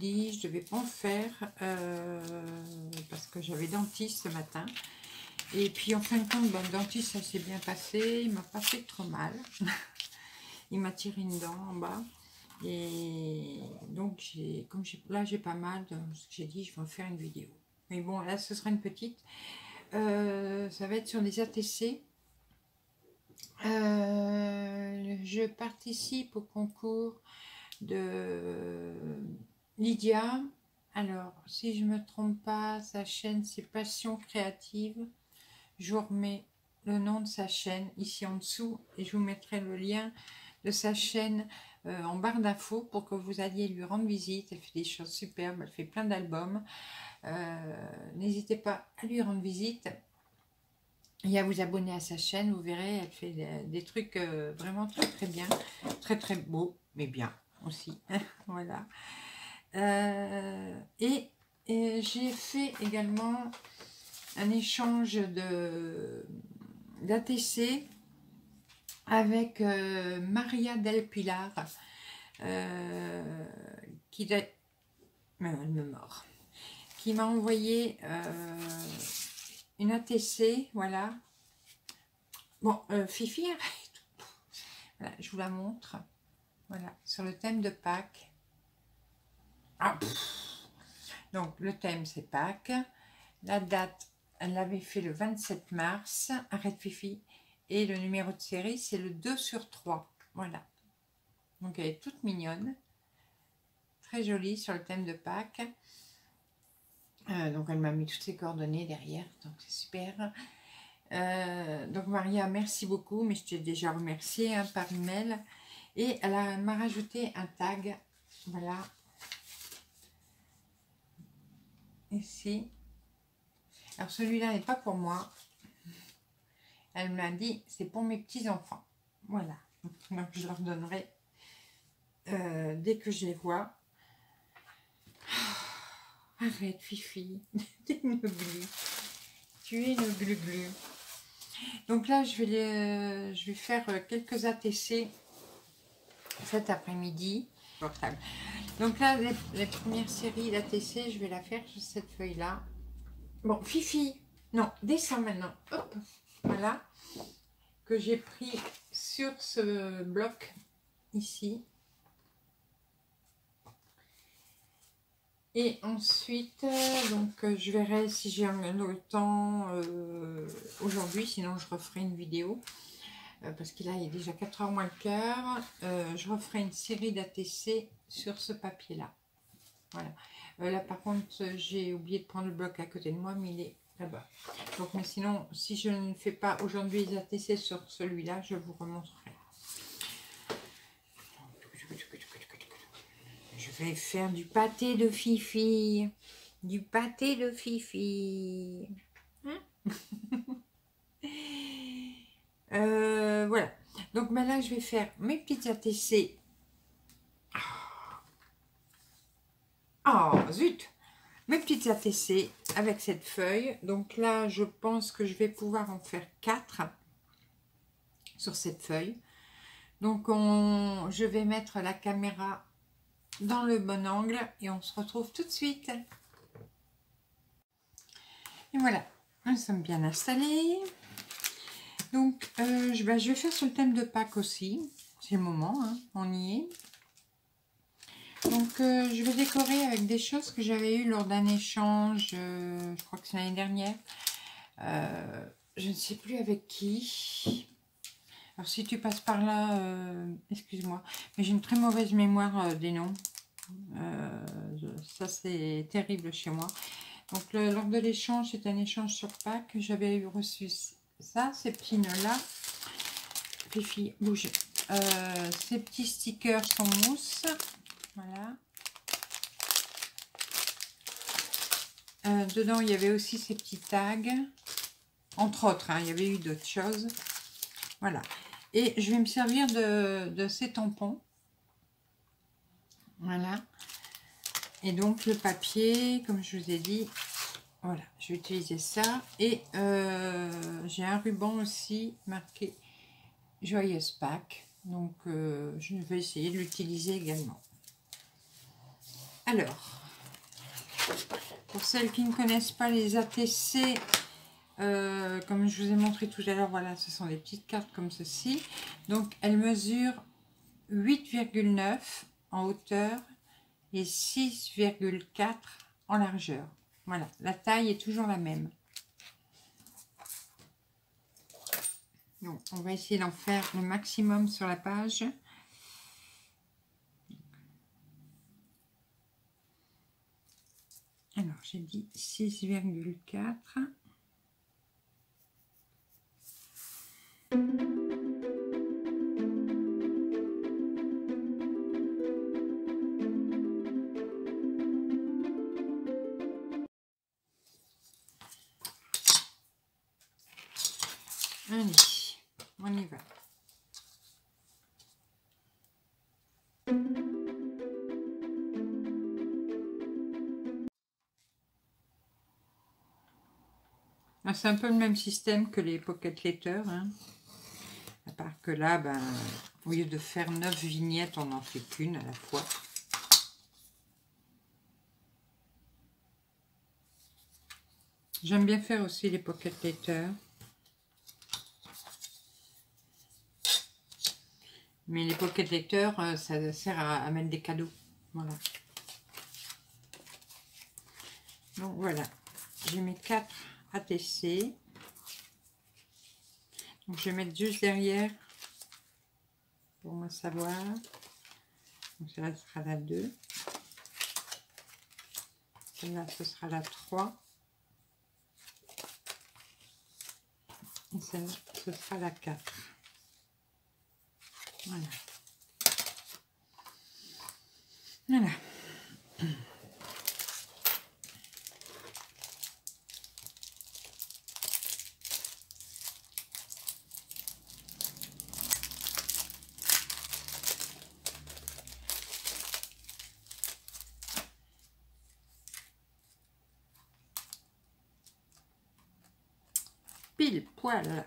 je devais pas en faire euh, parce que j'avais dentiste ce matin. Et puis en fin de compte, ben, le dentiste, ça s'est bien passé, il m'a pas fait trop mal. il m'a tiré une dent en bas. Et donc, comme là, j'ai pas mal, j'ai dit, je vais en faire une vidéo. Mais bon, là, ce sera une petite. Euh, ça va être sur les ATC. Euh, je participe au concours de Lydia. Alors, si je ne me trompe pas, sa chaîne, c'est Passion Créative. Je vous remets le nom de sa chaîne ici en dessous et je vous mettrai le lien de sa chaîne euh, en barre d'infos pour que vous alliez lui rendre visite. Elle fait des choses superbes, elle fait plein d'albums. Euh, n'hésitez pas à lui rendre visite et à vous abonner à sa chaîne. Vous verrez, elle fait des, trucs euh, vraiment très très bien, très très beaux, mais bien aussi. voilà. Et, j'ai fait également un échange d'ATC avec euh, Maria Del Pilar, euh, qui euh, me mort, qui m'a envoyé une ATC, voilà. Bon, Fifi, je vous la montre. Voilà, sur le thème de Pâques. Ah, Donc, le thème, c'est Pâques. La date, elle l'avait fait le 27 mars. Arrête, Fifi. Et le numéro de série, c'est le 2 sur 3. Voilà. Donc elle est toute mignonne. Très jolie sur le thème de Pâques. Euh, donc elle m'a mis toutes ses coordonnées derrière. Donc c'est super. Euh, donc Maria, merci beaucoup. Mais je t'ai déjà remercié hein, par email. Et elle m'a rajouté un tag. Voilà. Ici. Alors celui-là n'est pas pour moi. Elle m'a dit, c'est pour mes petits-enfants. Voilà. Donc, je leur donnerai euh, dès que je les vois. arrête, Fifi. tu es une glu. Tu es une glu-glu. Donc là, je vais, je vais faire euh, quelques ATC cet après-midi. Donc là, les, premières séries d'ATC, je vais la faire sur cette feuille-là. Bon, Fifi, non, descends maintenant. Hop voilà, que j'ai pris sur ce bloc ici. Et ensuite, euh, donc euh, je verrai si j'ai le temps euh, aujourd'hui, sinon je referai une vidéo. Parce qu'il il est déjà 4h moins le quart. je referai une série d'ATC sur ce papier-là. Voilà. là par contre, j'ai oublié de prendre le bloc à côté de moi, mais il est là-bas. Donc, mais sinon, si je ne fais pas aujourd'hui les ATC sur celui-là, je vous remontrerai. Je vais faire du pâté de fifi. Du pâté de fifi. Hein? euh, voilà. Donc maintenant, je vais faire mes petites ATC. Oh, zut mes petites ATC avec cette feuille. Donc là, je pense que je vais pouvoir en faire 4 sur cette feuille. Donc on, je vais mettre la caméra dans le bon angle et on se retrouve tout de suite. Et voilà, nous sommes bien installés. Donc euh, je, vais faire sur le thème de Pâques aussi. C'est le moment, hein, on y est. Donc, euh, je vais décorer avec des choses que j'avais eues lors d'un échange, euh, je crois que c'est l'année dernière. Je ne sais plus avec qui. Alors, si tu passes par là, excuse-moi, mais j'ai une très mauvaise mémoire des noms. ça, c'est terrible chez moi. Donc, lors de l'échange, c'est un échange sur Pâques. J'avais reçu ça, ces petits nœuds-là. Fifi, bouge. ces petits stickers sont mousse. Voilà. Euh, dedans, il y avait aussi ces petits tags. Entre autres, hein, il y avait eu d'autres choses. Voilà. Et je vais me servir de, ces tampons. Voilà. Et donc, le papier, comme je vous ai dit, voilà, je vais utiliser ça. Et euh, j'ai un ruban aussi marqué Joyeuse Pâques. Donc, euh, je vais essayer de l'utiliser également. Alors, pour celles qui ne connaissent pas les ATC, euh, comme je vous ai montré tout à l'heure, voilà, ce sont des petites cartes comme ceci. Donc, elles mesurent 8,9 en hauteur et 6,4 en largeur. Voilà, la taille est toujours la même. Donc, on va essayer d'en faire le maximum sur la page. Alors, j'ai dit 6,4. C'est un peu le même système que les pocket letters. Hein. À part que là, ben, au lieu de faire 9 vignettes, on n'en fait qu'une à la fois. J'aime bien faire aussi les pocket letters. Mais les pocket lecteurs, euh, ça sert à, mettre des cadeaux. Voilà. Donc voilà, j'ai mes quatre ATC. Donc je vais mettre juste derrière pour moi savoir. Donc celle-là, ce sera la 2. Celle-là, ce sera la 3. Et celle-là, ce sera la 4. Voilà. Voilà. Pile poil.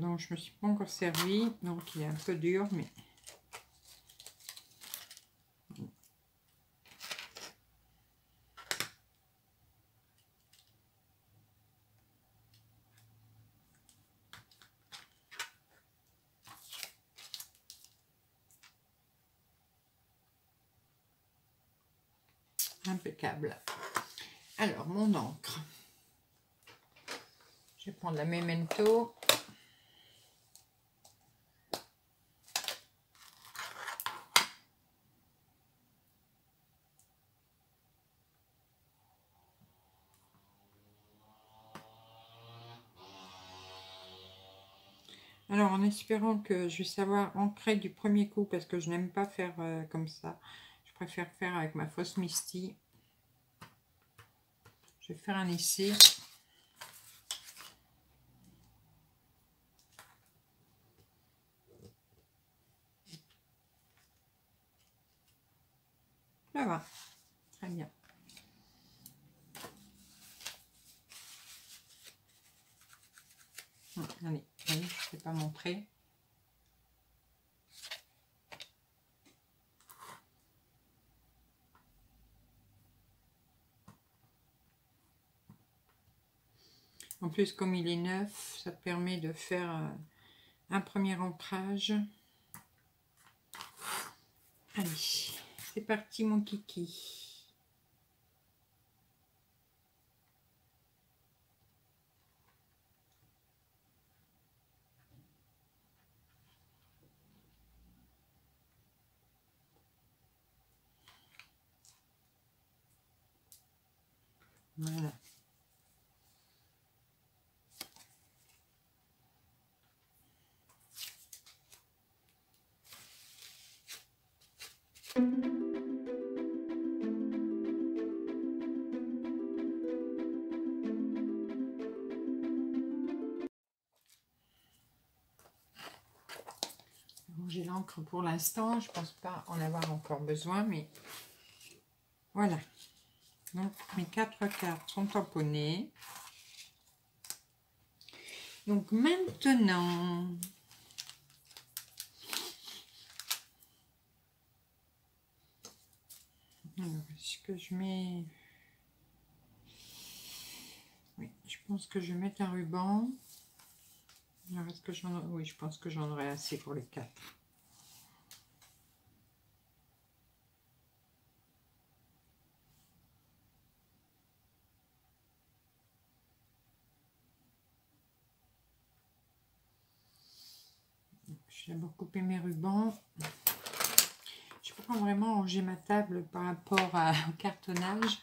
donc je me suis pas encore servi, donc il est un peu dur, mais Alors, mon encre. Je vais prendre la Memento. Alors, en espérant que je vais savoir ancrer du premier coup, parce que je n'aime pas faire euh, comme ça. Je préfère faire avec ma fausse Misty. Je vais faire un essai. Ça va. Très bien. allez je ne vais pas montrer. En plus, comme il est neuf, ça permet de faire euh, un premier ancrage. Allez, c'est parti mon kiki. J'ai l'encre pour l'instant, je pense pas en avoir encore besoin, mais voilà. Donc, mes quatre cartes sont tamponnées. Donc, maintenant... est-ce que je mets... Oui, je pense que je vais mettre un ruban. est-ce que j'en... Oui, je pense que j'en aurai assez pour les quatre. Je vais d'abord couper mes rubans. Vraiment ranger ma table par rapport au cartonnage.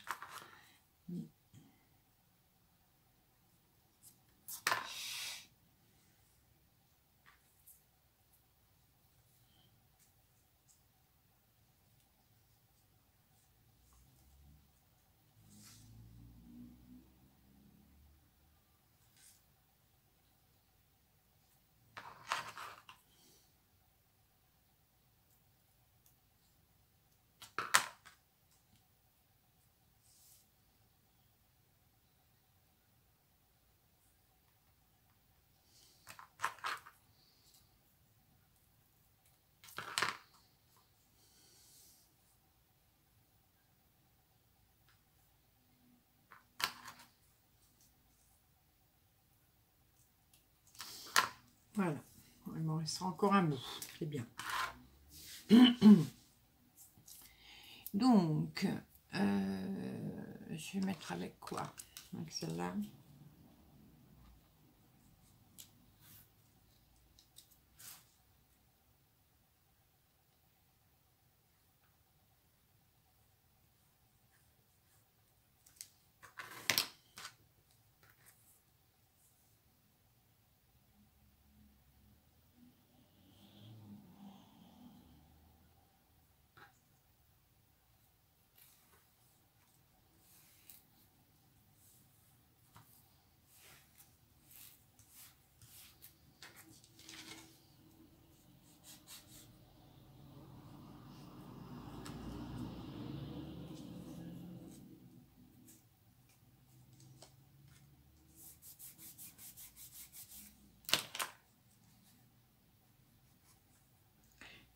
Voilà. Il m'en restera encore un bout. C'est bien. Donc, euh, je vais mettre avec quoi? Avec celle-là.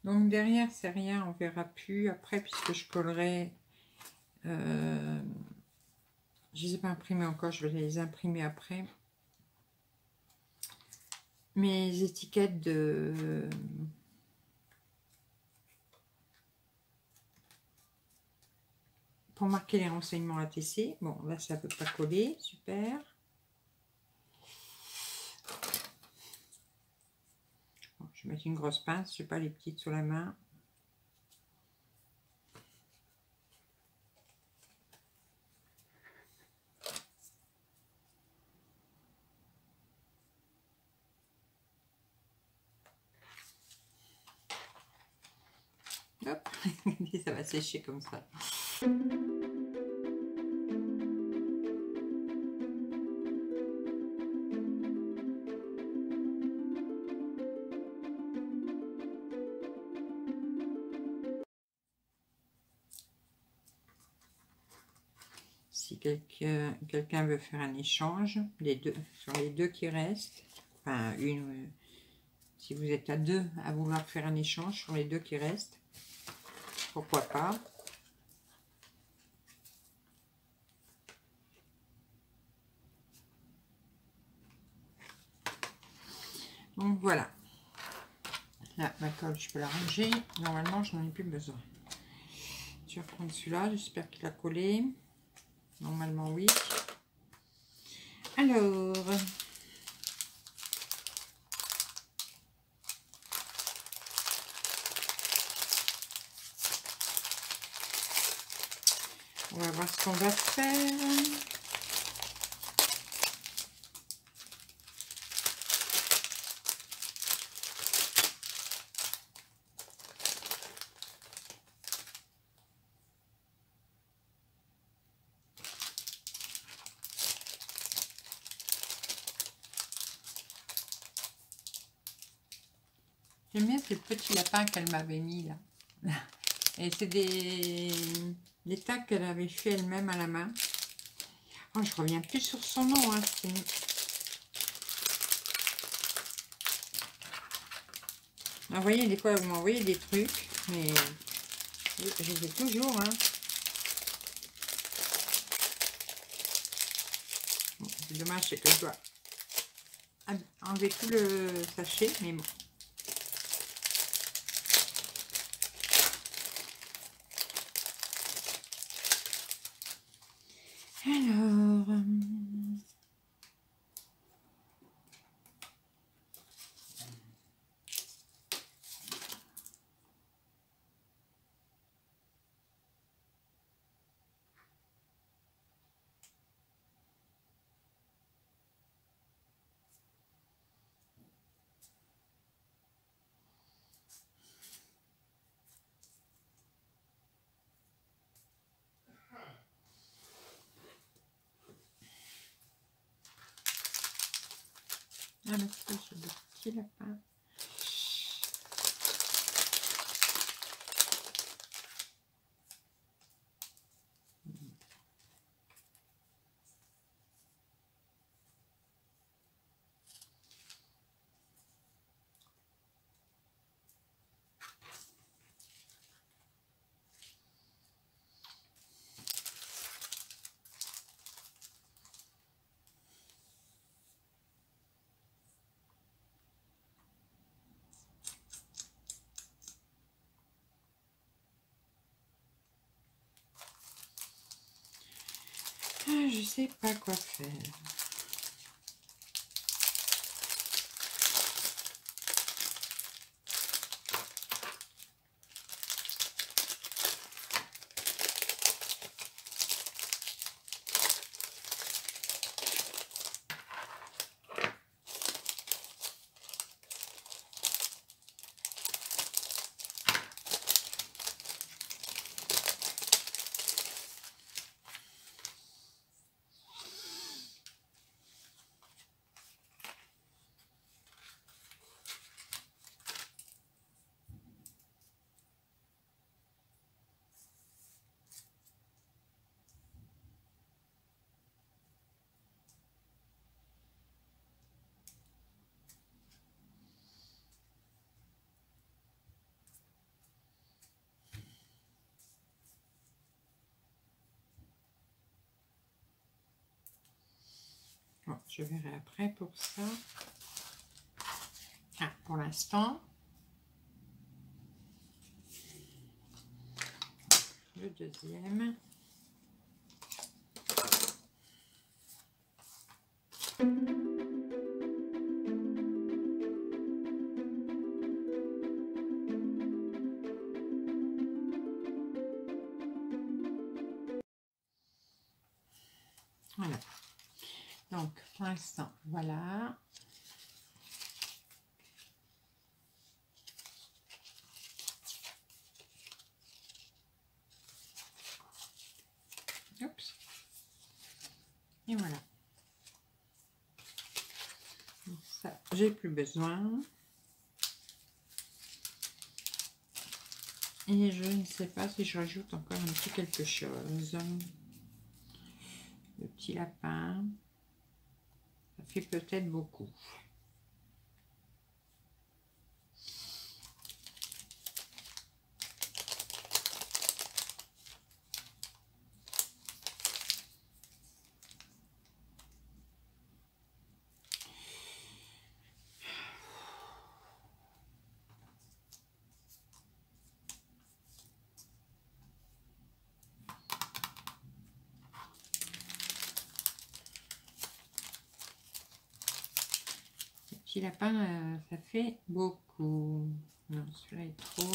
Donc derrière, c'est rien, on verra plus après, puisque je collerai... Euh, je ne les ai pas imprimés encore, je vais les imprimer après. Mes étiquettes de... Pour marquer les renseignements ATC. Bon, là, ça ne peut pas coller, super. Je vais mettre une grosse pince, je ne pas les petites sur la main. Hop, ça va sécher comme ça. Quelqu'un veut faire un échange deux, sur les deux qui restent, enfin une, si vous êtes à deux à vouloir faire un échange sur les deux qui restent, pourquoi pas? Donc voilà. Là, ma colle, je peux la ranger. Normalement, je n'en ai plus besoin. Je vais reprendre celui-là. J'espère qu'il a collé. Normalement, oui. Alors... On va voir ce qu'on va faire. Qu'elle m'avait mis là. Et c'est des... les tags qu'elle avait fait elle-même à la main. Oh, je reviens plus sur son nom. Hein, vous voyez, des fois, vous m'envoyez des trucs, mais je les ai toujours. Hein. dommage, c'est que je dois enlever tout le sachet, mais bon. Alors... Ah, mais c'est ce petit lapin. Ah, je sais pas quoi faire. Je verrai après pour ça. Ah, pour l'instant, le deuxième. Voilà. Et voilà. Ça, j'ai plus besoin. Et je ne sais pas si je rajoute encore un petit quelque chose. Le petit lapin fait peut-être beaucoup. lapin, euh, ça beaucoup. Non, celui-là est trop.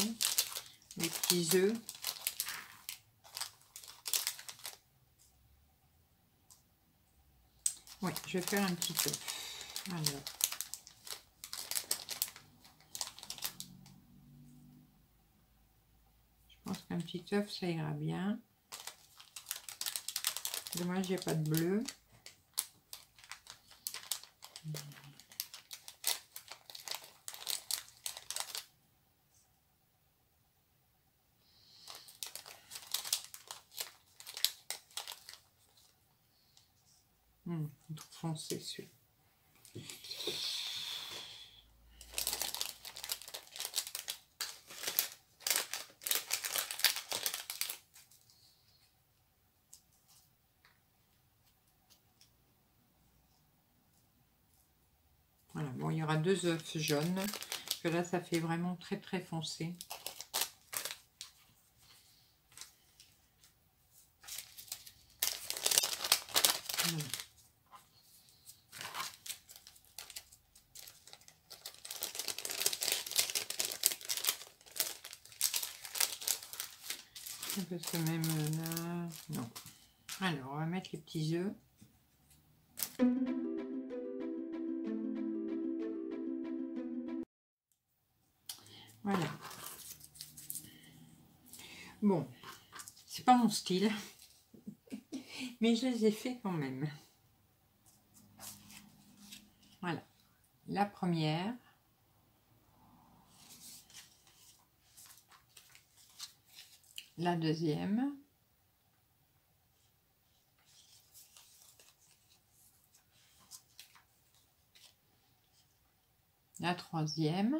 Les petits œufs. Oui, je vais faire un petit œuf. Alors. Je pense qu'un petit œuf, ça ira bien. Dommage, j'ai pas de bleu. Hmm, trop Voilà, bon, il y aura deux œufs jaunes. Que là, ça fait vraiment très très foncé. Parce que même là, non. Alors, on va mettre les petits œufs. Voilà. Bon, c'est pas mon style, mais je les ai fait quand même. Voilà, la première. La deuxième. La troisième.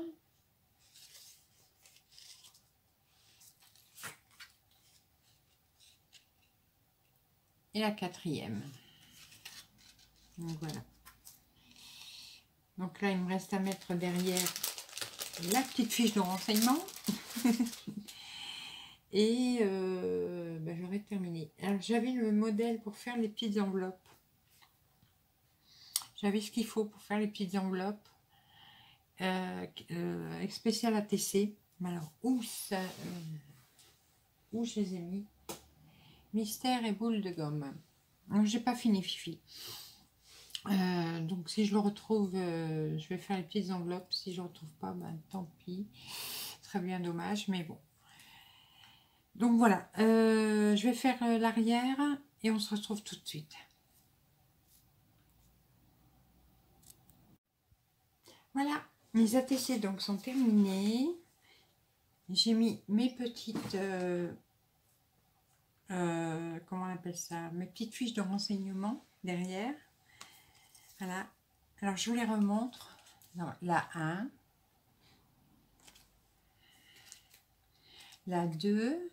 Et la quatrième. Voilà. Donc là, il me reste à mettre derrière la petite fiche de renseignement. Et euh, ben, j'aurais terminé. J'avais le modèle pour faire les petites enveloppes. J'avais ce qu'il faut pour faire les petites enveloppes. Euh, euh, spécial ATC. Mais alors, où ça... où je les ai mis? Mystère et boule de gomme. J'ai pas fini, Fifi. donc si je le retrouve, je vais faire les petites enveloppes. Si je ne retrouve pas, ben, tant pis. Très bien dommage, mais bon. Donc voilà, euh, je vais faire euh, l'arrière et on se retrouve tout de suite. Voilà, mes ATC donc sont terminés. J'ai mis mes petites, euh, comment on appelle ça, mes petites fiches de renseignement derrière. Voilà, alors je vous les remontre. la 1, la 2,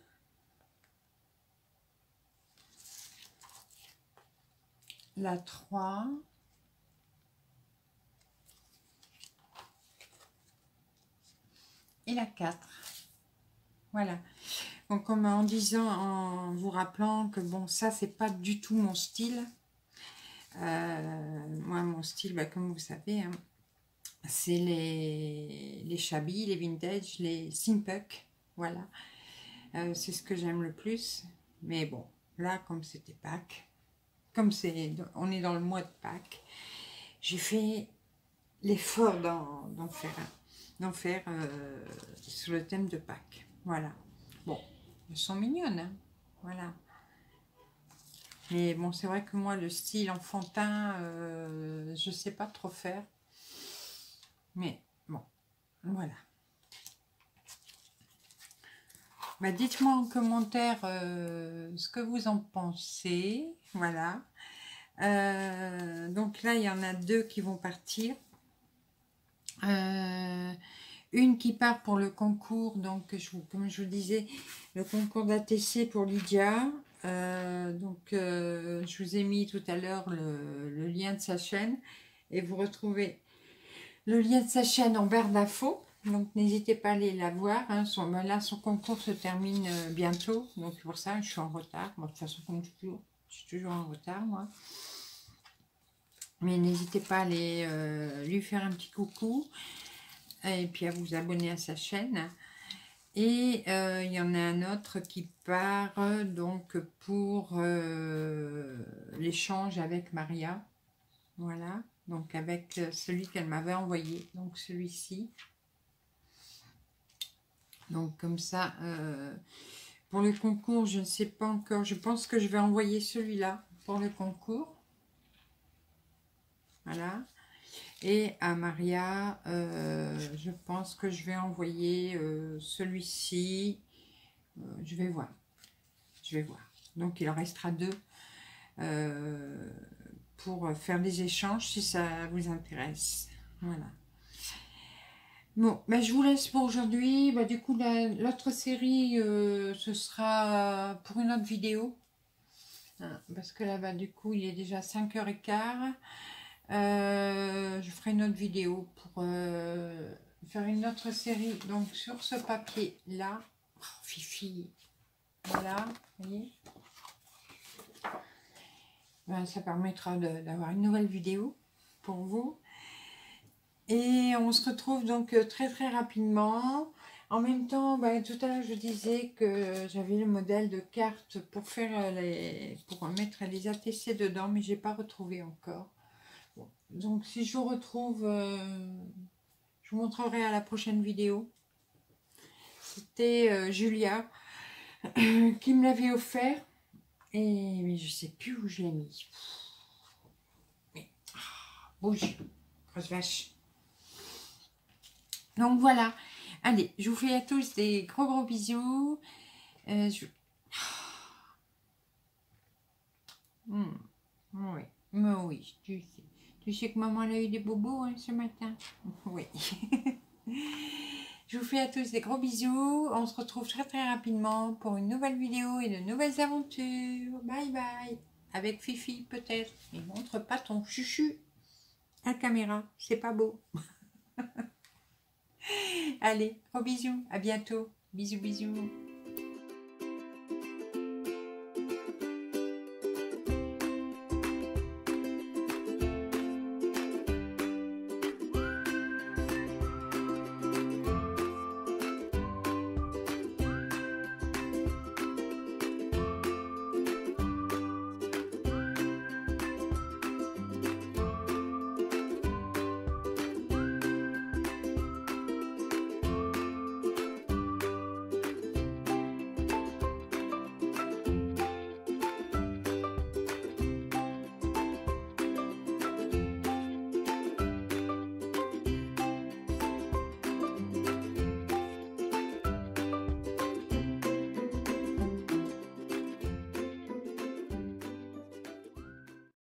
la 3, et la 4. Voilà. Donc, comme en disant, en vous rappelant que bon, ça, c'est pas du tout mon style. Euh, moi, mon style, bah, comme vous savez, hein, c'est les, les les vintage, les simpuck. Voilà. Euh, c'est ce que j'aime le plus. Mais bon, là, comme c'était Pâques, comme c'est, on est dans le mois de Pâques, j'ai fait l'effort d'en faire, d'en faire euh, sur le thème de Pâques. Voilà. Bon, elles sont mignonnes, hein. voilà. Mais bon, c'est vrai que moi, le style enfantin, euh, je sais pas trop faire. Mais bon, voilà. Bah, dites-moi en commentaire euh, ce que vous en pensez. Voilà. Euh, donc là, il y en a deux qui vont partir. Euh, une qui part pour le concours, donc comme je vous disais, le concours d'ATC pour Lydia. donc je vous ai mis tout à l'heure le, lien de sa chaîne et vous retrouvez le lien de sa chaîne en barre d'infos. Donc n'hésitez pas à aller la voir. Hein. Son, ben là, son concours se termine euh, bientôt. Donc pour ça, je suis en retard. de toute façon, comme toujours, je suis toujours en retard, moi. Mais n'hésitez pas à aller euh, lui faire un petit coucou. Et puis à vous abonner à sa chaîne. Et euh, il y en a un autre qui part donc pour l'échange avec Maria. Voilà. Donc avec celui qu'elle m'avait envoyé. Donc celui-ci. Donc comme ça, euh, pour le concours, je ne sais pas encore. Je pense que je vais envoyer celui-là pour le concours. Voilà. Et à Maria, euh, je pense que je vais envoyer euh, celui-ci. je vais voir. Je vais voir. Donc il en restera deux pour faire des échanges si ça vous intéresse. Voilà. Bon, ben je vous laisse pour aujourd'hui. Ben, du coup, l'autre série, euh, ce sera pour une autre vidéo. Hein, parce que là, bas du coup, il est déjà 5h15. Euh, je ferai une autre vidéo pour euh, faire une autre série. Donc, sur ce papier-là, oh, Fifi, voilà, vous voyez ben, Ça permettra d'avoir une nouvelle vidéo pour vous. Et on se retrouve donc euh, très très rapidement. En même temps, ben, tout à l'heure je disais que j'avais le modèle de carte pour faire les, pour mettre les ATC dedans, mais j'ai pas retrouvé encore. donc si je vous retrouve, euh, je vous montrerai à la prochaine vidéo. C'était euh, Julia qui me l'avait offert. Et mais je sais plus où je l'ai mis. Mais, ah, bouge, grosse vache. Donc voilà. Allez, je vous fais à tous des gros gros bisous. Euh, hmm, oui, mais oui, tu sais. Que maman a eu des bobos hein, ce matin Oui. je vous fais à tous des gros bisous. On se retrouve très très rapidement pour une nouvelle vidéo et de nouvelles aventures. Bye bye. Avec Fifi peut-être. Mais montre pas ton chuchu à la caméra. C'est pas beau. Allez, gros bisous, à bientôt. Bisous, bisous.